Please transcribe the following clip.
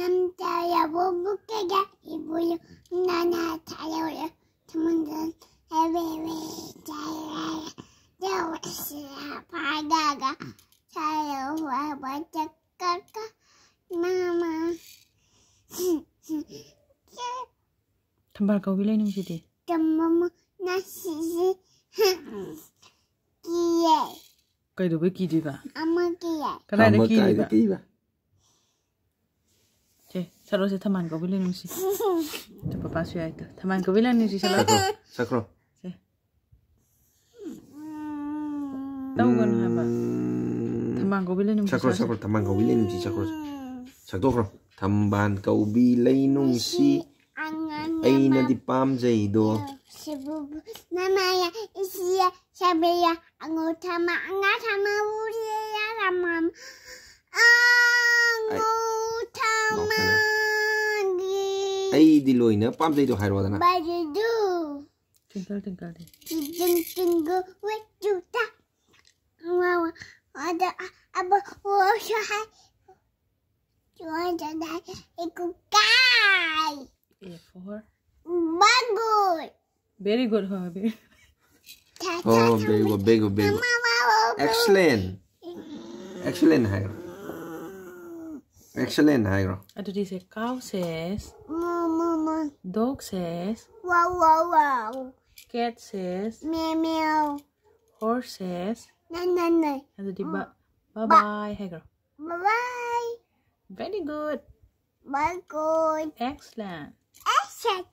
남자야 보부께가 이불요. 나나 잘해요. 전문전 에베베 잘해 저시라 바다가 잘해와 멋져 깎아 마마. 단발 가고 일레 농시디 깜마마 나시시. 기예 그래도 왜 기지가? 아마 기예 그래도 기지가. 베야 앙오타마 앙아타마 우리야 라맘 ꯑꯩꯗꯤ ꯂꯣꯏꯅ ꯄꯥꯝꯖꯩꯗꯣ ꯍꯥꯏꯔꯣꯗꯅ twinkle twinkle twinkle twinkle what to ꯇꯥ ꯃꯥꯃꯥ ꯑꯗ ꯑꯕ ꯋꯥꯁꯨ ꯍꯥꯏ ꯋꯥꯁꯨ ꯍꯥꯏ ꯏꯀꯨ ꯀꯥꯏ A for mango. Very good, Harvey. Oh, very good, very good, very good. Excellent. Excellent, Hiro. Excellent, Hiro. Aduh, this cow says. Dog says, Wow, wow, wow. Cat says, Meow, meow. Horse says, No, no, no. Ano, diba? Mm. Bye-bye. Bye. Hey, girl. Bye-bye. Very good. Very good. Excellent. Excellent.